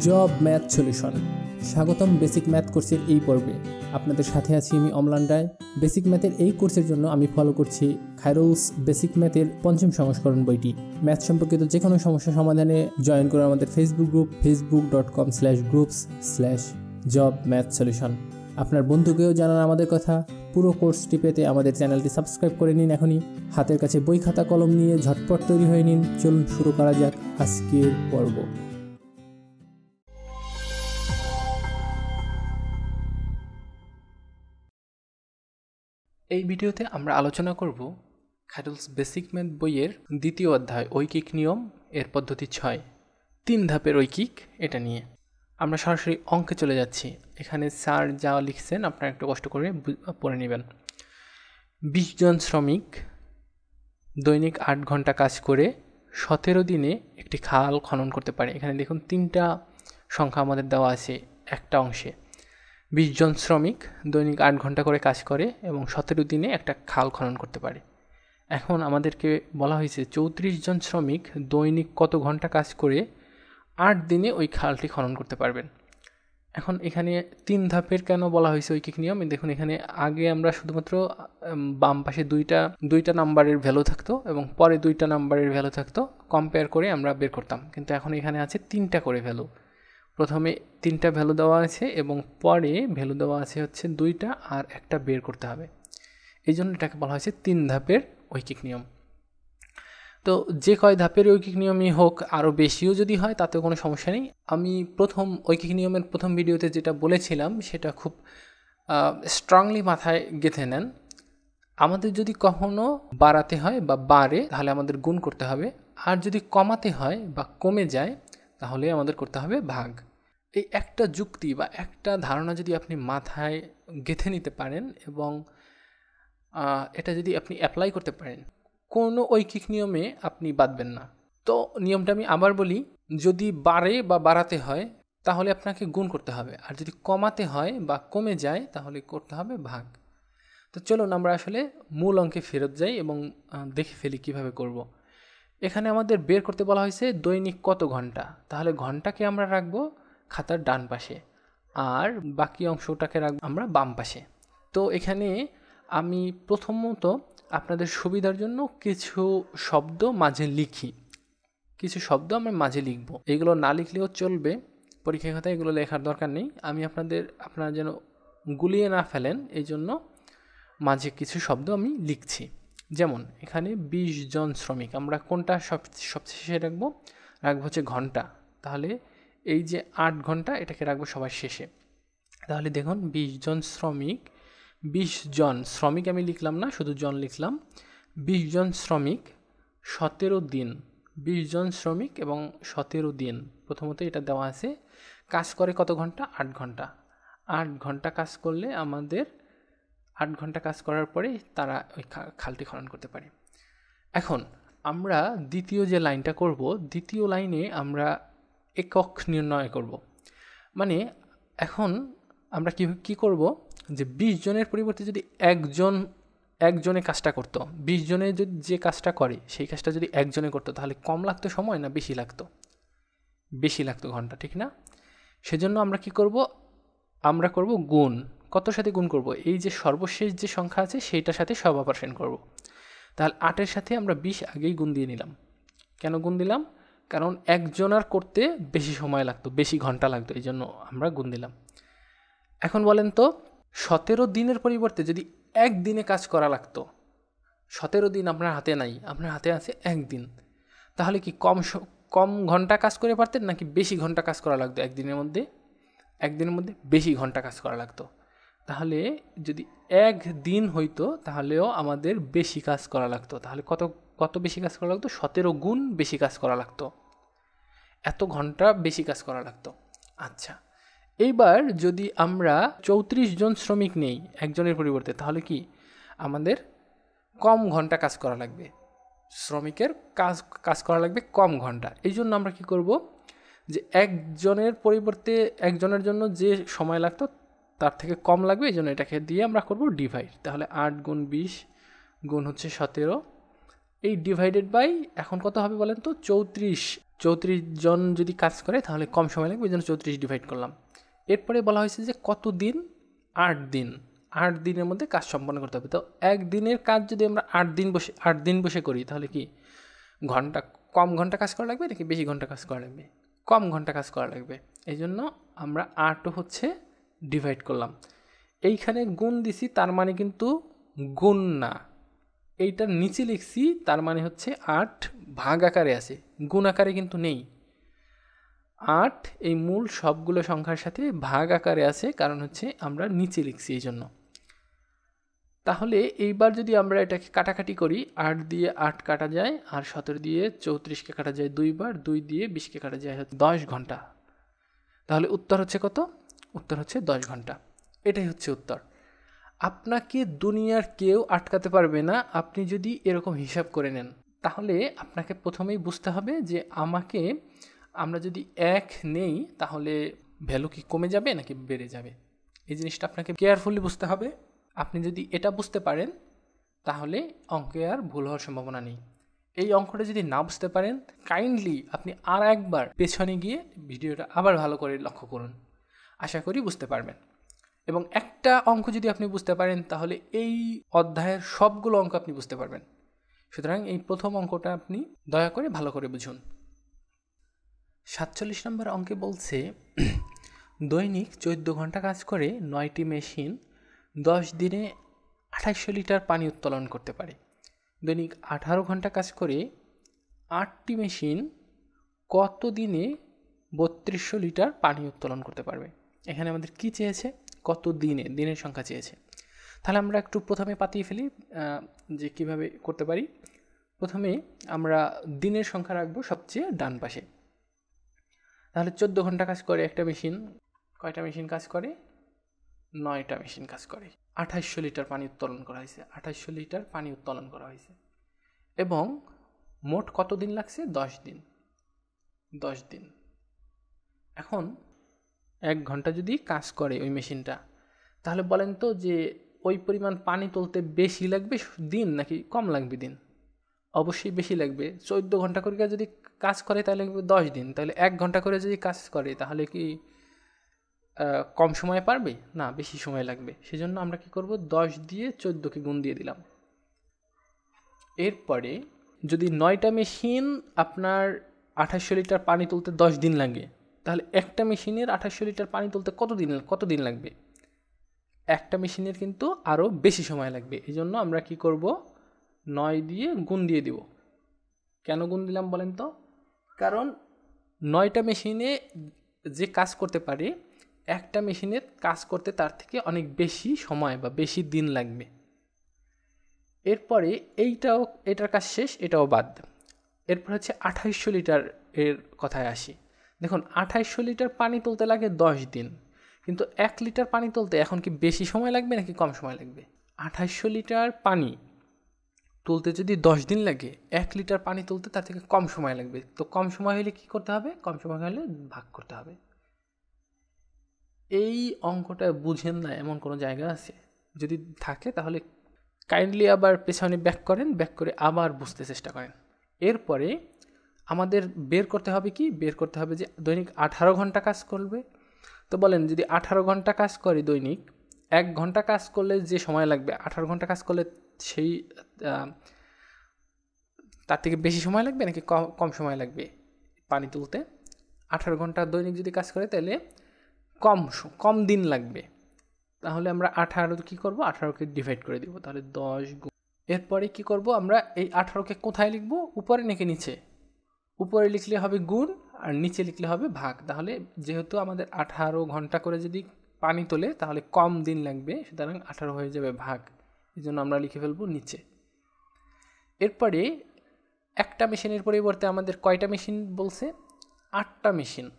Job math solution. স্বাগতম, basic math কোর্সের এই পর্বে। আপনাদের সাথে আছি আমি অমলান রায়। বেসিক ম্যাথের এই কোর্সের জন্য আমি ফলো করছি খাইরুলস বেসিক ম্যাথের পঞ্চম সংস্করণ বইটি। ম্যাথ সম্পর্কিত যে কোনো সমস্যা সমাধানে জয়েন করে আমাদের Facebook group Facebook dot com slash groups slash job math solution আপনার বন্ধুকেও জানান আমাদের কথা। পুরো কোর্সটি পেতে আমাদের চ্যানেলটি সাবস্ক্রাইব করে নিন এখনই। হাতের কাছে বই খাতা কলম নিয়ে ঝটপট তৈরি হয়ে নিন। চলুন শুরু করা যাক আজকের পর্ব। এই ভিডিওতে আমরা আলোচনা করব খাইডলস বেসিক ম্যাথ বইয়ের দ্বিতীয় অধ্যায়, ঐকিক নিয়ম, এর পদ্ধতি ছয়। তিন ধাপের ঐকিক, এটা নিয়ে। আমরা সরাসরি অঙ্কে চলে যাচ্ছি। এখানে স্যার যা লিখছেন আপনারা একটু কষ্ট করে পড়ে নেবেন। বিশ জন শ্রমিক দৈনিক আট ঘণ্টা কাজ করে সতেরো দিনে একটি খাল খনন করতে পারে। এখানে দেখুন তিনটা সংখ্যা আমাদের দেওয়া আছে একটা অংশে। বিশ জন শ্রমিক দৈনিক আট ঘণ্টা করে কাজ করে এবং সতেরো দিনে একটা খাল খনন করতে পারে। এখন আমাদেরকে বলা হয়েছে চৌত্রিশ জন শ্রমিক দৈনিক কত ঘণ্টা কাজ করে আট দিনে ওই খালটি খনন করতে পারবেন। এখন এখানে তিন ধাপের কেন বলা হয়েছে ঐকিক নিয়ম? দেখুন, এখানে আগে আমরা শুধুমাত্র বাম পাশে দুইটা দুইটা নাম্বারের ভ্যালু থাকতো এবং পরে দুইটা নাম্বারের ভ্যালু থাকতো। কম্পেয়ার করে আমরা বের করতাম। কিন্তু এখন এখানে আছে তিনটা করে ভ্যালু। প্রথমে তিনটা ভ্যালু দেওয়া আছে এবং পরে ভ্যালু দেওয়া আছে হচ্ছে দুইটা আর একটা বের করতে হবে। এই জন্য এটাকে বলা হয়েছে তিন ধাপের ঐকিক নিয়ম। তো যে কয় ধাপের ঐকিক নিয়মই হোক আরও বেশিও যদি হয় তাতেও কোনো সমস্যা নেই। আমি প্রথম ঐকিক নিয়মের প্রথম ভিডিওতে যেটা বলেছিলাম সেটা খুব স্ট্রংলি মাথায় গেঁথে নেন। আমাদের যদি কখনও বাড়াতে হয় বা বাড়ে তাহলে আমাদের গুণ করতে হবে। আর যদি কমাতে হয় বা কমে যায় তাহলে আমাদের করতে হবে ভাগ। এই একটা যুক্তি বা একটা ধারণা যদি আপনি মাথায় গেঁথে নিতে পারেন এবং এটা যদি আপনি অ্যাপ্লাই করতে পারেন, কোনো ঐকিক নিয়মে আপনি বাঁধবেন না। তো নিয়মটা আমি আবার বলি, যদি বাড়ে বা বাড়াতে হয়, তাহলে আপনাকে গুণ করতে হবে। আর যদি কমাতে হয় বা কমে যায়, তাহলে করতে হবে ভাগ। তো চলুন আমরা আসলে মূল অঙ্কে ফেরত যাই এবং দেখে ফেলি কীভাবে করব। এখানে আমাদের বের করতে বলা হয়েছে দৈনিক কত ঘণ্টা? তাহলে ঘন্টাকে আমরা রাখব খাতার ডান পাশে আর বাকি অংশটাকে রাখব আমরা বাম পাশে। তো এখানে আমি প্রথমত আপনাদের সুবিধার জন্য কিছু শব্দ মাঝে লিখি। কিছু শব্দ আমরা মাঝে লিখব। এগুলো না লিখলেও চলবে। পরীক্ষা খাতায় এগুলো লেখার দরকার নেই। আমি আপনাদের, আপনারা যেন গুলিয়ে না ফেলেন এই জন্য মাঝে কিছু শব্দ আমি লিখছি। যেমন এখানে বিশ জন শ্রমিক, আমরা কোনটা সব সবচেয়ে শেষে রাখব? রাখব হচ্ছে ঘণ্টা। তাহলে এই যে আট ঘণ্টা, এটাকে রাখব সবার শেষে। তাহলে দেখুন, বিশ জন শ্রমিক, বিশ জন, শ্রমিক আমি লিখলাম না, শুধু জন লিখলাম। বিশ জন শ্রমিক, সতেরো দিন। বিশ জন শ্রমিক এবং সতেরো দিন। প্রথমত এটা দেওয়া আছে, কাজ করে কত ঘণ্টা? আট ঘণ্টা। আট ঘণ্টা কাজ করলে আমাদের আট ঘণ্টা কাজ করার পরে তারা ওই খালটি খনন করতে পারে। এখন আমরা দ্বিতীয় যে লাইনটা করব, দ্বিতীয় লাইনে আমরা একক নির্ণয় করব। মানে এখন আমরা কি, কী করব যে বিশ জনের পরিবর্তে যদি একজন, একজনে কাজটা করতো, বিশ জনে যদি যে কাজটা করে, সেই কাজটা যদি একজনে করতো, তাহলে কম লাগতো সময় না বেশি লাগতো? বেশি লাগতো ঘণ্টা, ঠিক না? সেজন্য আমরা কি করব? আমরা করব গুণ। কত সাথে গুণ করব? এই যে সর্বশেষ যে সংখ্যা আছে, সেইটার সাথে সব অপারেশন করব। তাহলে আটের সাথে আমরা বিশ আগেই গুণ দিয়ে নিলাম। কেন গুণ দিলাম? কারণ একজনার করতে বেশি সময় লাগতো, বেশি ঘণ্টা লাগতো, এই জন্য আমরা গুণ দিলাম। এখন বলেন তো, সতেরো দিনের পরিবর্তে যদি একদিনে কাজ করা লাগতো, সতেরো দিন আপনার হাতে নাই, আপনার হাতে আছে একদিন, তাহলে কি কম কম ঘণ্টা কাজ করে পারতেন, নাকি বেশি ঘণ্টা কাজ করা লাগতো একদিনের মধ্যে? একদিনের মধ্যে বেশি ঘণ্টা কাজ করা লাগতো। তাহলে যদি এক দিন হইতো, তাহলেও আমাদের বেশি কাজ করা লাগতো। তাহলে কত কত বেশি কাজ করা লাগতো? সতেরো গুণ বেশি কাজ করা লাগতো। এত ঘণ্টা বেশি কাজ করা লাগতো। আচ্ছা এইবার যদি আমরা চৌত্রিশ জন শ্রমিক নেই একজনের পরিবর্তে, তাহলে কি আমাদের কম ঘণ্টা কাজ করা লাগবে? শ্রমিকের কাজ কাজ করা লাগবে কম ঘণ্টা। এই জন্য আমরা কি করব? যে একজনের পরিবর্তে, একজনের জন্য যে সময় লাগতো তার থেকে কম লাগবে, এই জন্য এটাকে দিয়ে আমরা করব ডিভাইড তাহলে আট গুণ বিশ গুণ হচ্ছে সতেরো। এই ডিভাইডেড বাই এখন কত হবে বলেন তো? চৌত্রিশ। চৌত্রিশ জন যদি কাজ করে, তাহলে কম সময় লাগবে ওই জন্য চৌত্রিশ ডিভাইড করলাম। এরপরে বলা হয়েছে যে কত দিন? আট দিন। আট দিনের মধ্যে কাজ সম্পন্ন করতে হবে। তো একদিনের কাজ যদি আমরা আট দিন বসে, আট দিন বসে করি, তাহলে কি? ঘণ্টা, কম ঘণ্টা কাজ করা লাগবে নাকি বেশি ঘণ্টা কাজ করা লাগবে? কম ঘণ্টা কাজ করা লাগবে। এই জন্য আমরা আটও হচ্ছে ডিভাইড করলাম। এইখানে গুণ দিছি, তার মানে কিন্তু গুণ না। এইটার নিচে লিখছি, তার মানে হচ্ছে আট ভাগ আকারে আছে। গুণ আকারে কিন্তু নেই। আট, এই মূল সবগুলো সংখ্যার সাথে ভাগ আকারে আছে, কারণ হচ্ছে আমরা নিচে লিখছি এই জন্য তাহলে এইবার যদি আমরা এটাকে কাটাকাটি করি, আট দিয়ে আট কাটা যায়, আর সতেরো দিয়ে চৌত্রিশকে কাটা যায় দুইবার, দুই দিয়ে বিশকে কাটা যায় হচ্ছে দশ ঘণ্টা। তাহলে উত্তর হচ্ছে কত? উত্তর হচ্ছে দশ ঘণ্টা। এটাই হচ্ছে উত্তর। আপনাকে দুনিয়ার কেউ আটকাতে পারবে না, আপনি যদি এরকম হিসাব করে নেন। তাহলে আপনাকে প্রথমেই বুঝতে হবে যে আমাকে আমরা যদি এক নেই, তাহলে ভ্যালু কি কমে যাবে নাকি বেড়ে যাবে? এই জিনিসটা আপনাকে কেয়ারফুলি বুঝতে হবে। আপনি যদি এটা বুঝতে পারেন, তাহলে অঙ্কে আর ভুল হওয়ার সম্ভাবনা নেই। এই অঙ্কটা যদি না বুঝতে পারেন কাইন্ডলি আপনি আর একবার পেছনে গিয়ে ভিডিওটা আবার ভালো করে লক্ষ্য করুন। আশা করি বুঝতে পারবেন। এবং একটা অঙ্ক যদি আপনি বুঝতে পারেন, তাহলে এই অধ্যায়ের সবগুলো অঙ্ক আপনি বুঝতে পারবেন। সুতরাং এই প্রথম অঙ্কটা আপনি দয়া করে ভালো করে বুঝুন। সাতচল্লিশ নম্বর অঙ্কে বলছে, দৈনিক চোদ্দ ঘণ্টা কাজ করে নয়টি মেশিন দশ দিনে আঠাইশশো লিটার পানি উত্তোলন করতে পারে। দৈনিক আঠারো ঘণ্টা কাজ করে আটটি মেশিন কত দিনে বত্রিশশো লিটার পানি উত্তোলন করতে পারবে? এখানে আমাদের কি চেয়েছে? কত দিনে, দিনের সংখ্যা চেয়েছে। তাহলে আমরা একটু প্রথমে পাতিয়ে ফেলি যে কীভাবে করতে পারি। প্রথমে আমরা দিনের সংখ্যা রাখব সবচেয়ে ডান পাশে। তাহলে চোদ্দ ঘণ্টা কাজ করে একটা মেশিন। কয়টা মেশিন কাজ করে? নয়টা মেশিন কাজ করে। আঠাইশশো লিটার পানি উত্তোলন করা হয়েছে। আঠাইশশো লিটার পানি উত্তোলন করা হয়েছে। এবং মোট কত দিন লাগছে? দশ দিন। দশ দিন। এখন এক ঘণ্টা যদি কাজ করে ওই মেশিনটা, তাহলে বলেন তো যে ওই পরিমাণ পানি তুলতে বেশি লাগবে দিন নাকি কম লাগবে দিন? অবশ্যই বেশি লাগবে। চোদ্দ ঘণ্টা করে যদি কাজ করে তাহলে লাগবে দশ দিন? তাহলে এক ঘণ্টা করে যদি কাজ করে তাহলে কি কম সময় পারবে? না, বেশি সময় লাগবে। সেজন্য আমরা কি করব? দশ দিয়ে চোদ্দোকে গুণ দিয়ে দিলাম। এরপরে যদি নয়টা মেশিন আপনার আঠাশশো লিটার পানি তুলতে দশ দিন লাগে তাহলে একটা মেশিনের আঠাশশো লিটার পানি তুলতে কত দিন কত দিন লাগবে? একটা মেশিনের কিন্তু আরও বেশি সময় লাগবে। এই জন্য আমরা কি করব? নয় দিয়ে গুণ দিয়ে দিব। কেন গুণ দিলাম বলেন তো? কারণ নয়টা মেশিনে যে কাজ করতে পারে, একটা মেশিনে কাজ করতে তার থেকে অনেক বেশি সময় বা বেশি দিন লাগবে। এরপরে এইটাও, এটার কাজ শেষ, এটাও বাদ। এরপর হচ্ছে আঠাইশশো লিটার এর কথায় আসি। দেখুন, আঠাইশশো লিটার পানি তুলতে লাগে দশ দিন। কিন্তু এক লিটার পানি তুলতে এখন কি বেশি সময় লাগবে নাকি কম সময় লাগবে? আঠাইশশো লিটার পানি তুলতে যদি দশ দিন লাগে, এক লিটার পানি তুলতে তার থেকে কম সময় লাগবে। তো কম সময় হলে কি করতে হবে? কম সময় হলে ভাগ করতে হবে। এই অঙ্কটা বুঝেন না, এমন কোনো জায়গা আছে? যদি থাকে তাহলে কাইন্ডলি আবার পেছনে ব্যাক করেন ব্যাক করে আবার বুঝতে চেষ্টা করেন। এরপরে আমাদের বের করতে হবে কি? বের করতে হবে যে দৈনিক আঠারো ঘণ্টা কাজ করবে। তো বলেন যদি আঠারো ঘণ্টা কাজ করে দৈনিক, এক ঘণ্টা কাজ করলে যে সময় লাগবে, আঠারো ঘণ্টা কাজ করলে সেই তার থেকে বেশি সময় লাগবে নাকি কম সময় লাগবে পানি তুলতে? আঠারো ঘণ্টা দৈনিক যদি কাজ করে তাহলে কম কম দিন লাগবে। তাহলে আমরা আঠারো কী করব? আঠারোকে ডিভাইড করে দিব। তাহলে দশ এরপরে কি করব? আমরা এই আঠারোকে কোথায় লিখব? উপরে নাকি নিচে? উপরে লিখলে হবে গুণ আর নিচে লিখলে হবে ভাগ। তাহলে যেহেতু আমাদের আঠারো ঘণ্টা করে যদি পানি তোলে, তাহলে কম দিন লাগবে, সুতরাং আঠারো হয়ে যাবে ভাগ। এই জন্য আমরা লিখে ফেলব নিচে। এরপরে একটা মেশিনের পরিবর্তে আমাদের কয়টা মেশিন বলছে? আটটা মেশিন।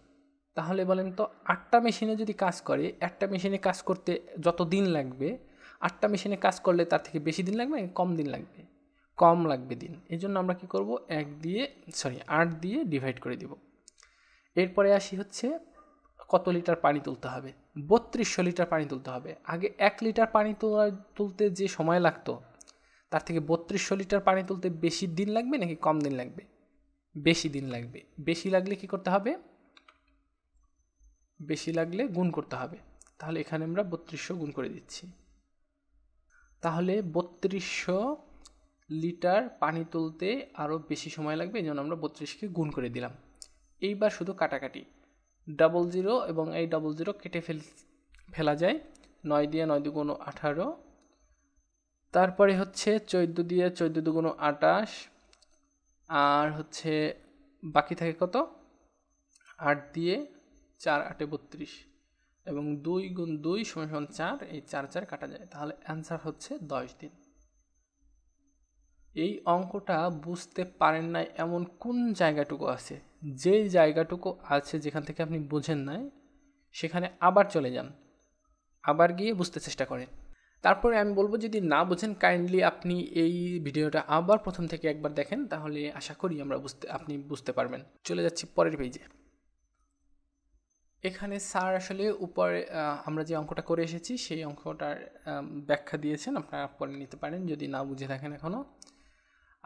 তাহলে বলেন তো, আটটা মেশিনে যদি কাজ করে, একটা মেশিনে কাজ করতে যত দিন লাগবে, আটটা মেশিনে কাজ করলে তার থেকে বেশি দিন লাগবে কম দিন লাগবে? কম লাগবে দিন। এই জন্য আমরা কি করব? এক দিয়ে সরি আট দিয়ে ডিভাইড করে দিব। এরপরে আসি হচ্ছে কত লিটার পানি তুলতে হবে? বত্রিশশো লিটার পানি তুলতে হবে। আগে এক লিটার পানি তোলা তুলতে যে সময় লাগতো, তার থেকে বত্রিশশো লিটার পানি তুলতে বেশি দিন লাগবে নাকি কম দিন লাগবে? বেশি দিন লাগবে। বেশি লাগলে কি করতে হবে? বেশি লাগলে গুণ করতে হবে। তাহলে এখানে আমরা বত্রিশশো গুণ করে দিচ্ছি। তাহলে বত্রিশশো লিটার পানি তুলতে আরও বেশি সময় লাগবে, এই জন্য আমরা বত্রিশকে গুণ করে দিলাম। এইবার শুধু কাটাকাটি। ডাবল জিরো এবং এই ডাবল জিরো কেটে ফেল, ফেলা যায়। নয় দিয়ে নয় দুগুণ আঠারো। তারপরে হচ্ছে চোদ্দ দিয়ে চোদ্দ দুগুণ আটাশ আর হচ্ছে বাকি থাকে কত? আট দিয়ে চার আটে বত্রিশ। এবং দুই গুণ দুই সমান সমান চার, এই চার চার কাটা যায়। তাহলে অ্যান্সার হচ্ছে দশ দিন। এই অঙ্কটা বুঝতে পারেন নাই এমন কোন জায়গাটুকু আছে। যে জায়গাটুকু আছে যেখান থেকে আপনি বুঝেন নাই, সেখানে আবার চলে যান। আবার গিয়ে বুঝতে চেষ্টা করেন। তারপরে আমি বলব, যদি না বুঝেন, কাইন্ডলি আপনি এই ভিডিওটা আবার প্রথম থেকে একবার দেখেন, তাহলে আশা করি আমরা বুঝতে, আপনি বুঝতে পারবেন। চলে যাচ্ছি পরের পেজে এখানে স্যার আসলে উপরে আমরা যে অঙ্কটা করে এসেছি, সেই অঙ্কটার ব্যাখ্যা দিয়েছেন। আপনারা পরে নিতে পারেন, যদি না বুঝে থাকেন এখনও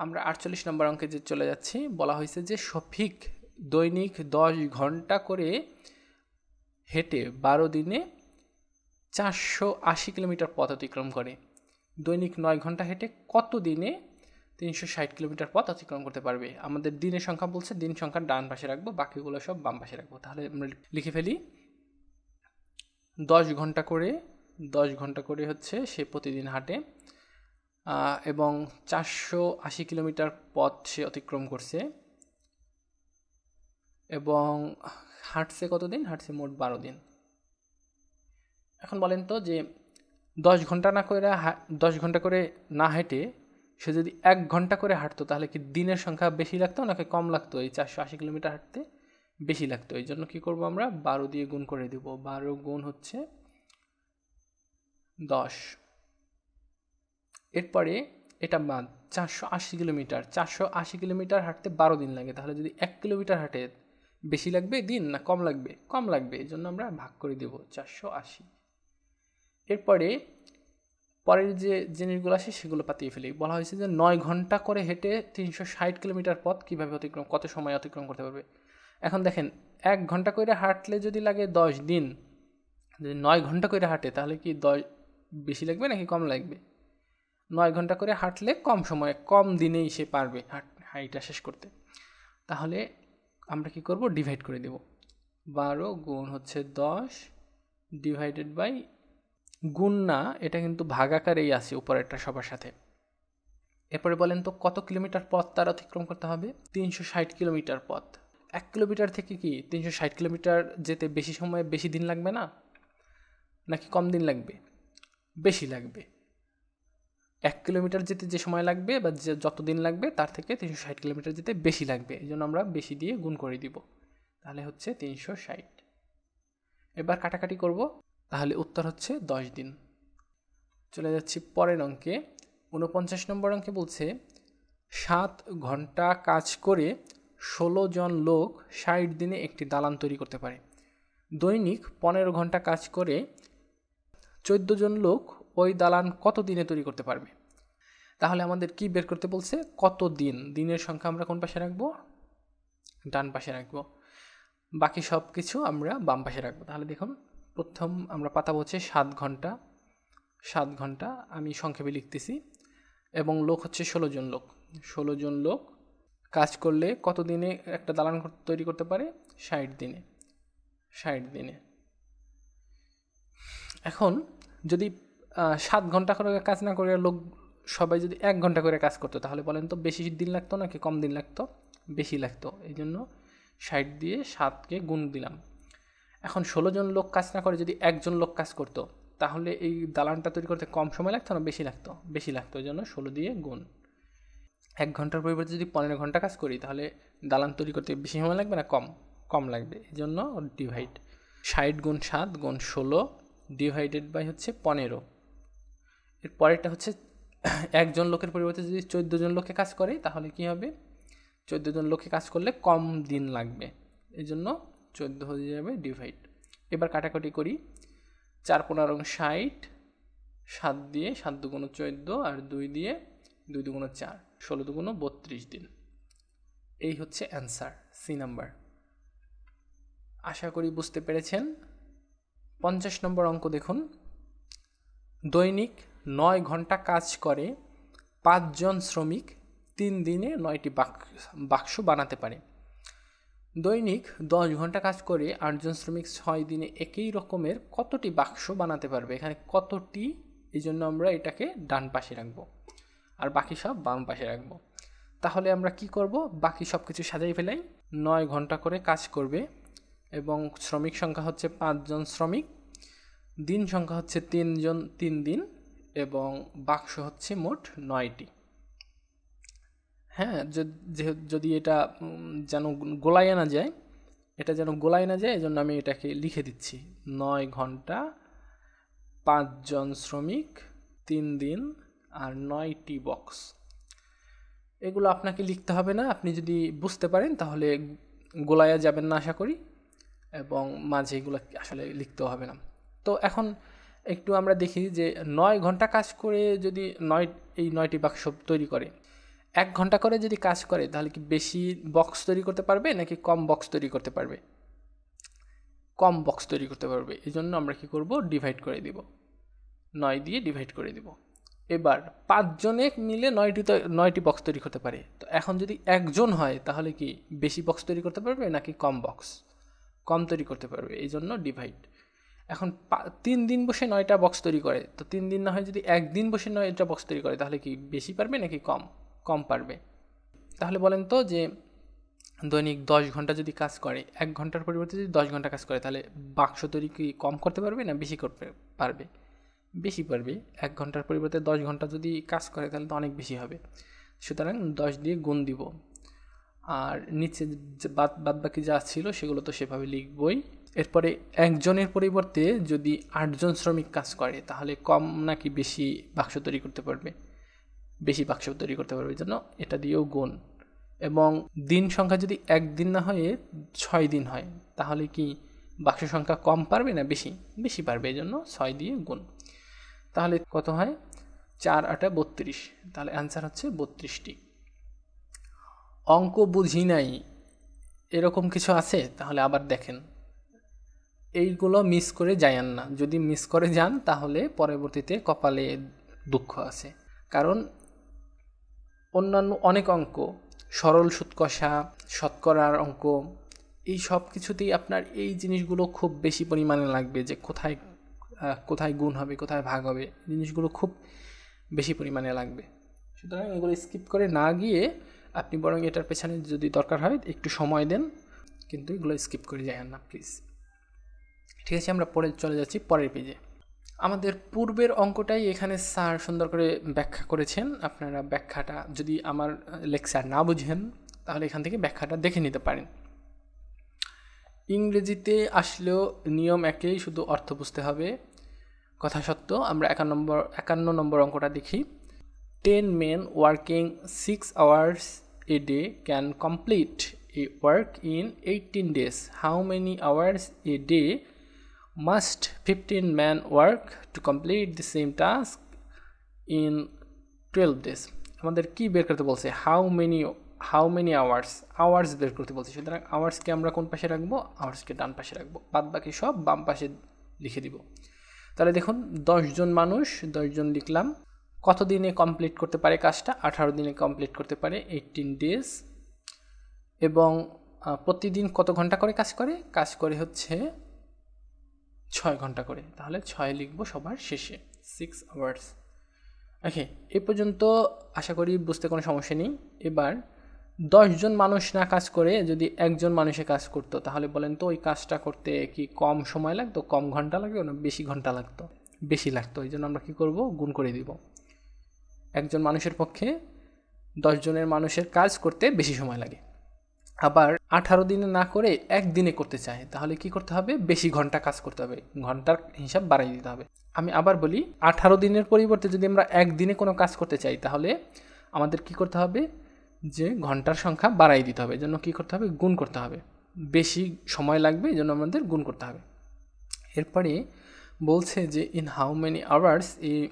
আমরা আটচল্লিশ নম্বর অঙ্কে যে চলে যাচ্ছি, বলা হয়েছে যে শফিক দৈনিক দশ ঘণ্টা করে হেঁটে বারো দিনে চারশো আশি কিলোমিটার পথ অতিক্রম করে। দৈনিক নয় ঘণ্টা হেঁটে কত দিনে তিনশো ষাট কিলোমিটার পথ অতিক্রম করতে পারবে? আমাদের দিনের সংখ্যা বলছে, দিন সংখ্যা ডান পাশে রাখব, বাকিগুলো সব বাম পাশে রাখব। তাহলে আমরা লিখে ফেলি, দশ ঘণ্টা করে, দশ ঘণ্টা করে হচ্ছে সে প্রতিদিন হাঁটে এবং চারশো আশি কিলোমিটার পথ সে অতিক্রম করছে। এবং হাঁটছে কতদিন? হাঁটছে মোট বারো দিন। এখন বলেন তো যে, দশ ঘণ্টা না করে দশ ঘণ্টা করে না হেঁটে সে যদি এক ঘণ্টা করে হাঁটতো, তাহলে কি দিনের সংখ্যা বেশি লাগতো নাকি কম লাগতো? এই চারশো আশি কিলোমিটার হাঁটতে বেশি লাগতো। এই জন্য কী করব আমরা? বারো দিয়ে গুণ করে দেব। বারো গুণ হচ্ছে দশ। এরপরে এটা বাদ চারশো আশি কিলোমিটার, চারশো আশি কিলোমিটার হাঁটতে বারো দিন লাগে। তাহলে যদি এক কিলোমিটার হাঁটে বেশি লাগবে দিন না কম লাগবে? কম লাগবে এই জন্য আমরা ভাগ করে দেব চারশো আশি। এরপরে পরের যে জিনিসগুলো আসে সেগুলো পাতিয়ে ফেলি। বলা হয়েছে যে নয় ঘণ্টা করে হেঁটে তিনশো ষাট কিলোমিটার পথ কীভাবে অতিক্রম, কত সময় অতিক্রম করতে পারবে? এখন দেখেন, এক ঘণ্টা করে হাঁটলে যদি লাগে দশ দিন, যদি নয় ঘণ্টা করে হাঁটে তাহলে কি দশ বেশি লাগবে নাকি কম লাগবে? নয় ঘণ্টা করে হাঁটলে কম সময়ে, কম দিনেই সে পারবে হাইটা শেষ করতে। তাহলে আমরা কি করব? ডিভাইড করে দেব। বারো গুণ হচ্ছে দশ ডিভাইডেড বাই গুণ না, এটা কিন্তু ভাগাকারেই আছে উপরেরটা সবার সাথে। এরপরে বলেন তো কত কিলোমিটার পথ তার অতিক্রম করতে হবে? তিনশো ষাট কিলোমিটার পথ। এক কিলোমিটার থেকে কি তিনশো ষাট কিলোমিটার যেতে বেশি সময় বেশি দিন লাগবে না? নাকি কম দিন লাগবে? বেশি লাগবে। এক কিলোমিটার যেতে যে সময় লাগবে বা যে যত দিন লাগবে, তার থেকে তিনশো ষাট কিলোমিটার যেতে বেশি লাগবে। এই জন্য আমরা বেশি দিয়ে গুণ করে দিব। তাহলে হচ্ছে তিনশো ষাট। এবার কাটাকাটি করব। তাহলে উত্তর হচ্ছে দশ দিন। চলে যাচ্ছি পরের অঙ্কে। উনপঞ্চাশ নম্বর অঙ্কে বলছে, সাত ঘণ্টা কাজ করে ষোলো জন লোক ষাট দিনে একটি দালান তৈরি করতে পারে। দৈনিক পনেরো ঘণ্টা কাজ করে চোদ্দ জন লোক ওই দালান কত দিনে তৈরি করতে পারবে? তাহলে আমাদের কি বের করতে বলছে? কত দিন দিনের সংখ্যা আমরা কোন পাশে রাখব? ডান পাশে রাখব। বাকি সব কিছু আমরা বাম পাশে রাখব। তাহলে দেখুন, প্রথম আমরা পাতা হচ্ছে সাত ঘণ্টা। সাত ঘণ্টা আমি সংক্ষেপে লিখতেছি এবং লোক হচ্ছে ষোলো জন লোক। ষোলো জন লোক কাজ করলে কত দিনে একটা দালান তৈরি করতে পারে? ষাট দিনে। ষাট দিনে। এখন যদি সাত ঘণ্টা করে কাজ না করে লোক সবাই যদি এক ঘণ্টা করে কাজ করতো, তাহলে বলেন তো বেশি দিন লাগতো নাকি কম দিন লাগতো? বেশি লাগতো। এই জন্য ষাট দিয়ে সাতকে গুণ দিলাম। এখন ষোলো জন লোক কাজ না করে যদি একজন লোক কাজ করতো, তাহলে এই দালানটা তৈরি করতে কম সময় লাগতো না বেশি লাগতো? বেশি লাগতো ওই জন্য ষোলো দিয়ে গুণ। এক ঘণ্টার পরিবর্তে যদি পনেরো ঘণ্টা কাজ করি, তাহলে দালান তৈরি করতে বেশি সময় লাগবে না কম? কম লাগবে, এই জন্য ডিভাইড ষাট গুণ সাত গুণ ষোলো ডিভাইডেড বাই হচ্ছে পনেরো। এর পরেরটা হচ্ছে, একজন লোকের পরিবর্তে যদি চোদ্দ জন লোকে কাজ করে, তাহলে কি হবে? চোদ্দ জন লোকে কাজ করলে কম দিন লাগবে। এই জন্য চোদ্দ হয়ে যাবে ডিভাইড এবার কাটাকাটি করি। চার পনেরো ষাট, সাত দিয়ে সাত দুগুণ চোদ্দ আর দুই দিয়ে দুই দুগুণ চার, ষোলো দুগুণ বত্রিশ দিন। এই হচ্ছে অ্যান্সার সি নাম্বার আশা করি বুঝতে পেরেছেন। পঞ্চাশ নম্বর অঙ্ক দেখুন। দৈনিক নয় ঘণ্টা কাজ করে পাঁচজন শ্রমিক তিন দিনে নয়টি বাক্স বানাতে পারে। দৈনিক দশ ঘণ্টা কাজ করে আটজন শ্রমিক ছয় দিনে একই রকমের কতটি বাক্স বানাতে পারবে? এখানে কতটি? এই জন্য আমরা এটাকে ডান পাশে রাখব। আর বাকি সব বাম পাশে রাখব। তাহলে আমরা কি করব? বাকি সব কিছু সাজাই ফেলাই নয় ঘণ্টা করে কাজ করবে এবং শ্রমিক সংখ্যা হচ্ছে পাঁচজন শ্রমিক। দিন সংখ্যা হচ্ছে তিনজন, তিন দিন। এবং বাক্স হচ্ছে মোট নয়টি। হ্যাঁ যদি এটা যেন গোলায় না যায়, এটা যেন গোলায় না যায়, এজন্য আমি এটাকে লিখে দিচ্ছি। নয় ঘণ্টা, পাঁচজন শ্রমিক, তিন দিন, আর নয়টি বক্স। এগুলো আপনাকে লিখতে হবে না, আপনি যদি বুঝতে পারেন, তাহলে গোলায়া যাবেন না আশা করি, এবং মাঝে এগুলো আসলে লিখতেও হবে না। তো এখন একটু আমরা দেখি যে নয় ঘণ্টা কাজ করে যদি নয়, এই নয়টি বাক্স তৈরি করে, এক ঘণ্টা করে যদি কাজ করে, তাহলে কি বেশি বক্স তৈরি করতে পারবে নাকি কম বক্স তৈরি করতে পারবে? কম বক্স তৈরি করতে পারবে। এই জন্য আমরা কি করব? ডিভাইড করে দিব। নয় দিয়ে ডিভাইড করে দিব। এবার পাঁচজনে মিলে নয়টি নয়টি বক্স তৈরি করতে পারে। তো এখন যদি একজন হয়, তাহলে কি বেশি বক্স তৈরি করতে পারবে নাকি কম বক্স কম তৈরি করতে পারবে। এই জন্য ডিভাইড এখন তিন দিন বসে নয়টা বক্স তৈরি করে। তো তিন দিন না হয় যদি একদিন বসে নয়টা বক্স তৈরি করে, তাহলে কি বেশি পারবে নাকি কম? কম পারবে। তাহলে বলেন তো যে, দৈনিক দশ ঘণ্টা যদি কাজ করে, এক ঘণ্টার পরিবর্তে যদি দশ ঘণ্টা কাজ করে, তাহলে বাক্স তৈরি কি কম করতে পারবে না বেশি করতে পারবে? বেশি পারবে। এক ঘণ্টার পরিবর্তে দশ ঘণ্টা যদি কাজ করে, তাহলে তো অনেক বেশি হবে। সুতরাং দশ দিয়ে গুণ দিব। আর নিচে বাদ বাদ বাকি যা ছিল, সেগুলো তো সেভাবে লিখবই। এরপরে একজনের পরিবর্তে যদি আটজন শ্রমিক কাজ করে, তাহলে কম নাকি বেশি বাক্স তৈরি করতে পারবে? বেশি বাক্স তৈরি করতে পারবে জন্য এটা দিয়েও গুণ। এবং দিন সংখ্যা যদি একদিন না হয়ে, ছয় দিন হয়, তাহলে কি বাক্স সংখ্যা কম পারবে না বেশি? বেশি পারবে, এই জন্য ছয় দিয়ে গুণ। তাহলে কত হয়? চার আটা বত্রিশ। তাহলে অ্যান্সার হচ্ছে বত্রিশটি। অঙ্ক বুঝি নাই। এরকম কিছু আছে? তাহলে আবার দেখেন। এইগুলো মিস করে যায়ান না। যদি মিস করে যান, তাহলে পরবর্তীতে কপালে দুঃখ আছে। কারণ অন্যান্য অনেক অঙ্ক, সরল সুৎকষা শতকরার অঙ্ক, এই সব কিছুতেই আপনার এই জিনিসগুলো খুব বেশি পরিমাণে লাগবে যে কোথায় কোথায় গুণ হবে, কোথায় ভাগ হবে জিনিসগুলো খুব বেশি পরিমাণে লাগবে। সুতরাং এগুলো স্কিপ করে না গিয়ে আপনি বরং এটার পেছনে যদি দরকার হয়, একটু সময় দেন, কিন্তু এগুলো স্কিপ করে যায় না প্লিজ ঠিক আছে, আমরা পরে চলে যাচ্ছি পরের পেজে আমাদের পূর্বের অঙ্কটাই এখানে স্যার সুন্দর করে ব্যাখ্যা করেছেন। আপনারা ব্যাখ্যাটা যদি আমার লেকচার না বুঝেন, তাহলে এখান থেকে ব্যাখ্যাটা দেখে নিতে পারেন। ইংরেজিতে আসলেও নিয়ম একেই, শুধু অর্থ বুঝতে হবে। কথা সত্য, আমরা একান্ন নম্বর একান্ন নম্বর অঙ্কটা দেখি। Ten men working six hours a day can complete a work in eighteen days how many hours a day must fifteen man work to complete the same task in twelve days আমাদের কি বের করতে বলছে? How many how many hours hours বের করতে বলছে। সুতরাং আওয়ার্সকে আমরা কোন পাশে রাখব? আওয়ার্সকে ডান পাশে রাখব। বাদ বাকি সব বাম পাশে লিখে দিব। তাহলে দেখুন দশজন মানুষ দশজন লিখলাম। কত দিনে কমপ্লিট করতে পারে কাজটা? আঠারো দিনে কমপ্লিট করতে পারে এইটিন ডেজ এবং প্রতিদিন কত ঘণ্টা করে কাজ করে? কাজ করে হচ্ছে ছয় ঘণ্টা করে। তাহলে ছয় লিখব সবার শেষে। সিক্স আওয়ার্স ওকে এ পর্যন্ত আশা করি বুঝতে কোনো সমস্যা নেই। এবার দশজন মানুষ না কাজ করে যদি একজন মানুষে কাজ করতো, তাহলে বলেন তো ওই কাজটা করতে কি কম সময় লাগতো? কম ঘণ্টা লাগতো না বেশি ঘণ্টা লাগতো? বেশি লাগতো। এই জন্য আমরা কী করব? গুণ করে দিব। একজন মানুষের পক্ষে দশজনের মানুষের কাজ করতে বেশি সময় লাগে। আবার আঠারো দিনে না করে একদিনে করতে চায়, তাহলে কি করতে হবে? বেশি ঘণ্টা কাজ করতে হবে। ঘণ্টার হিসাব বাড়াই দিতে হবে। আমি আবার বলি, আঠারো দিনের পরিবর্তে যদি আমরা একদিনে কোনো কাজ করতে চাই, তাহলে আমাদের কি করতে হবে? যে ঘণ্টার সংখ্যা বাড়াই দিতে হবে। জন্য কী করতে হবে? গুণ করতে হবে। বেশি সময় লাগবে এই জন্য আমাদের গুণ করতে হবে। এরপরে বলছে যে in how many hours a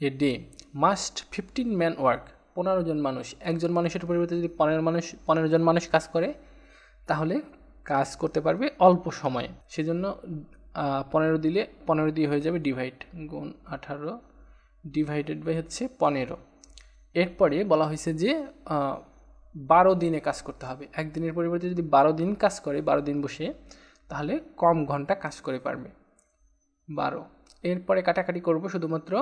a day must fifteen man work পনেরো জন মানুষ। একজন মানুষের পরিবর্তে যদি পনেরো মানুষ, পনেরো জন মানুষ কাজ করে, তাহলে কাজ করতে পারবে অল্প সময়ে। সেজন্য পনেরো দিলে, পনেরো দিয়ে হয়ে যাবে ডিভাইড গুণ আঠারো ডিভাইডেড বাই হচ্ছে পনেরো। এরপরে বলা হয়েছে যে বারো দিনে কাজ করতে হবে। একদিনের পরিবর্তে যদি বারো দিন কাজ করে, বারো দিন বসে, তাহলে কম ঘণ্টা কাজ করে পারবে। বারো। এরপরে কাটাকাটি করব শুধুমাত্র।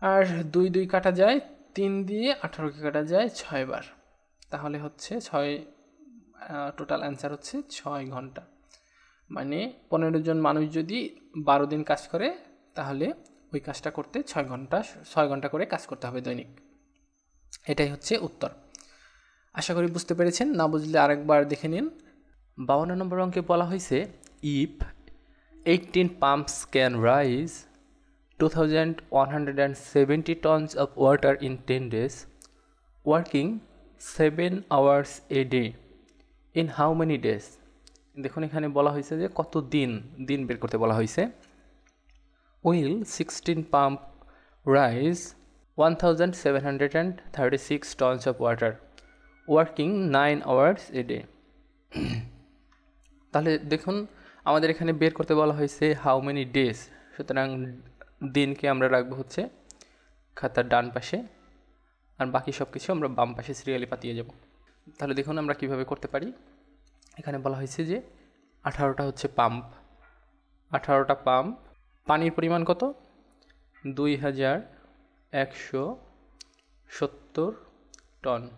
আর দুই দুই কাটা যায় তিন দিয়ে আঠারোকে কাটা যায় ছয়বার তাহলে হচ্ছে ছয় টোটাল অ্যান্সার হচ্ছে ছয় ঘণ্টা। মানে পনেরো জন মানুষ যদি বারো দিন কাজ করে, তাহলে ওই কাজটা করতে ছয় ঘণ্টা ছয় ঘণ্টা করে কাজ করতে হবে দৈনিক। এটাই হচ্ছে উত্তর। আশা করি বুঝতে পেরেছেন। না বুঝলে আরেকবার দেখে নিন। বাউন্ন নম্বর অঙ্কে বলা হয়েছে if eighteen pumps can raise two thousand one hundred and seventy tons of water in ten days working seven hours a day in how many days দেখুন, এখানে বলা হয়েছে যে কত দিন দিন বের করতে বলা হয়েছে। Will sixteen pump raise one thousand seven hundred and thirty six tons of water working nine hours a day তাহলে দেখুন, আমাদের এখানে বের করতে বলা হয়েছে হাউ মেনি ডেজ সুতরাং দিনকে আমরা রাখব হচ্ছে খাতার ডান পাশে আর বাকি সব কিছু আমরা বাম পাশে সিরিয়ালি পাতিয়ে যাব। তাহলে দেখুন আমরা কীভাবে করতে পারি। এখানে বলা হয়েছে যে আঠারোটা হচ্ছে পাম্প। আঠারোটা পাম্প। পানির পরিমাণ কত? দুই হাজার একশো সত্তর টন।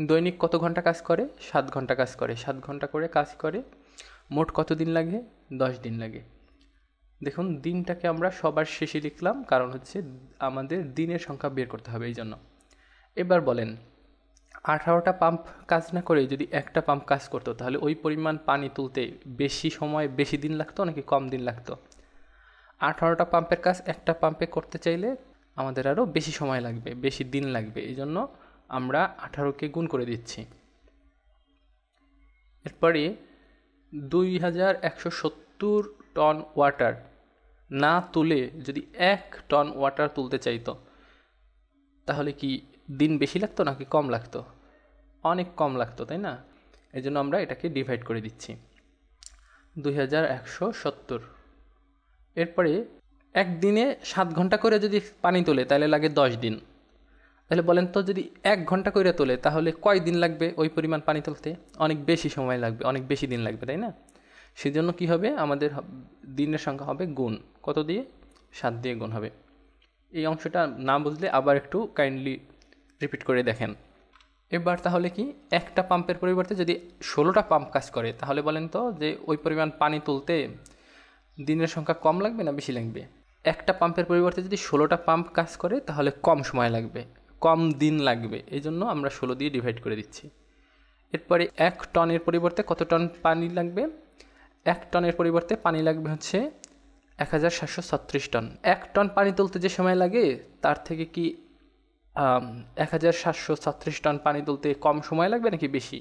দৈনিক কত ঘণ্টা কাজ করে? সাত ঘণ্টা কাজ করে। সাত ঘণ্টা করে কাজ করে। মোট কত দিন লাগে? দশ দিন লাগে। দেখুন, দিনটাকে আমরা সবার শেষে লিখলাম কারণ হচ্ছে আমাদের দিনের সংখ্যা বের করতে হবে এই জন্য এবার বলেন, আঠারোটা পাম্প কাজ না করে যদি একটা পাম্প কাজ করতো, তাহলে ওই পরিমাণ পানি তুলতে বেশি সময়, বেশি দিন লাগতো নাকি কম দিন লাগতো? আঠারোটা পাম্পের কাজ একটা পাম্পে করতে চাইলে আমাদের আরও বেশি সময় লাগবে, বেশি দিন লাগবে এই জন্য আমরা আঠারোকে গুণ করে দিচ্ছি। এরপরে দুই হাজার একশো সত্তর টন ওয়াটার না তুলে যদি এক টন ওয়াটার তুলতে চাইতো, তাহলে কি দিন বেশি লাগতো নাকি কম লাগতো? অনেক কম লাগতো, তাই না? এই জন্য আমরা এটাকে ডিভাইড করে দিচ্ছি। দুই হাজার একশো সত্তর। এরপরে একদিনে সাত ঘণ্টা করে যদি পানি তোলে, তাহলে লাগে দশ দিন। তাহলে বলেন তো যদি এক ঘণ্টা করে তোলে, তাহলে কয় দিন লাগবে ওই পরিমাণ পানি তুলতে? অনেক বেশি সময় লাগবে, অনেক বেশি দিন লাগবে, তাই না? সেজন্য কি হবে? আমাদের দিনের সংখ্যা হবে গুণ। কত দিয়ে? সাত দিয়ে গুণ হবে। এই অংশটা না বুঝলে আবার একটু কাইন্ডলি রিপিট করে দেখেন। এবার তাহলে কি? একটা পাম্পের পরিবর্তে যদি ষোলোটা পাম্প কাজ করে, তাহলে বলেন তো যে ওই পরিমাণ পানি তুলতে দিনের সংখ্যা কম লাগবে না বেশি লাগবে? একটা পাম্পের পরিবর্তে যদি ষোলোটা পাম্প কাজ করে, তাহলে কম সময় লাগবে, কম দিন লাগবে। এই জন্য আমরা ষোলো দিয়ে ডিভাইড করে দিচ্ছি। এরপরে এক টনের পরিবর্তে কত টন পানি লাগবে? এক টনের পরিবর্তে পানি লাগবে হচ্ছে এক হাজার সাতশো ছত্রিশ টন। এক টন পানি তুলতে যে সময় লাগে, তার থেকে কি এক হাজার সাতশো ছত্রিশ টন পানি তুলতে কম সময় লাগবে নাকি বেশি?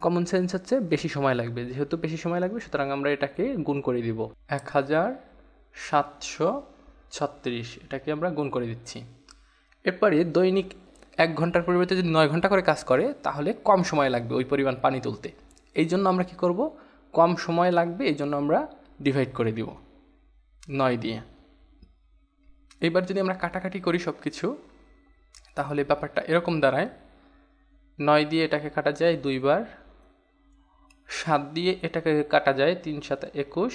কমন সেন্স হচ্ছে বেশি সময় লাগবে। যেহেতু বেশি সময় লাগবে, সুতরাং আমরা এটাকে গুণ করে দিব। এক হাজার সাতশো ছত্রিশ, এটাকে আমরা গুণ করে দিচ্ছি। এরপরে দৈনিক এক ঘণ্টার পরিবর্তে যদি নয় ঘণ্টা করে কাজ করে, তাহলে কম সময় লাগবে ওই পরিমাণ পানি তুলতে। এই জন্য আমরা কি করব? কম সময় লাগবে, এই জন্য আমরা ডিভাইড করে দিব নয় দিয়ে। এবার যদি আমরা কাটাকাটি করি সব কিছু তাহলে ব্যাপারটা এরকম দাঁড়ায়। নয় দিয়ে এটাকে কাটা যায় দুইবার, সাত দিয়ে এটাকে কাটা যায় তিন সাত একুশ,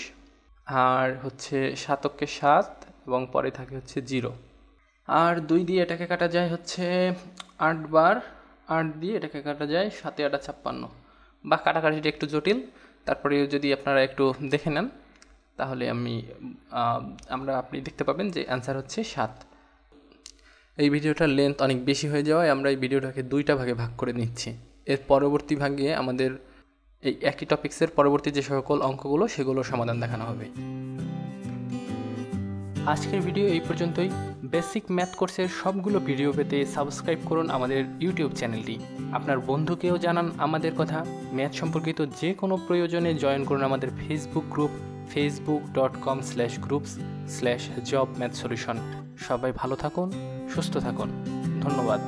আর হচ্ছে সাতককে সাত এবং পরে থাকে হচ্ছে জিরো। আর দুই দিয়ে এটাকে কাটা যায় হচ্ছে আটবার, আট দিয়ে এটাকে কাটা যায় সাতে আটা ছাপ্পান্ন। বা কাটাকাটিটা একটু জটিল তারপরে যদি আপনারা একটু দেখে নেন, তাহলে আমি আমরা আপনি দেখতে পাবেন যে অ্যান্সার হচ্ছে সাত। এই ভিডিওটার লেন্থ অনেক বেশি হয়ে যাওয়ায় আমরা এই ভিডিওটাকে দুইটা ভাগে ভাগ করে নিচ্ছি। এর পরবর্তী ভাগে আমাদের এই একই টপিক্সের পরবর্তী যে সকল অঙ্কগুলো, সেগুলো সমাধান দেখানো হবে। আজকের ভিডিও এই পর্যন্তই। বেসিক ম্যাথ কোর্সের সবগুলো ভিডিও পেতে সাবস্ক্রাইব করুন আমাদের ইউটিউব চ্যানেলটি। আপনার বন্ধুকেও জানান আমাদের কথা। ম্যাথ সম্পর্কিত যে কোনো প্রয়োজনে জয়েন করুন আমাদের Facebook group Facebook dot com slash groups slash job math solution সবাই ভালো থাকুন, সুস্থ থাকুন। ধন্যবাদ।